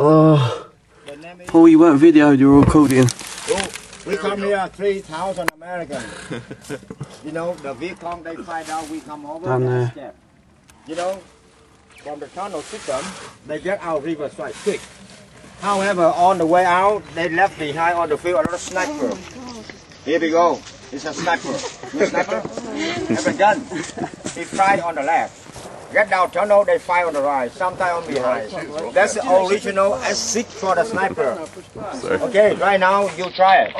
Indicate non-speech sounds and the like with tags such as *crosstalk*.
Oh, The name is Paul, you weren't videoed, you were recording. Oh, we come here 3,000 American. you know, the Vietcong, they find out we come over. Down there. You know, from the tunnel system, they get out river quite quick. However, on the way out, they left behind on the field a lot of sniper. Here we go. It's a sniper. You sniper? *laughs* Have a gun. He fired on the left. Get down tunnel, they fire on the right. Sometimes on behind. That's the original S6 for the sniper. Okay, right now you try it.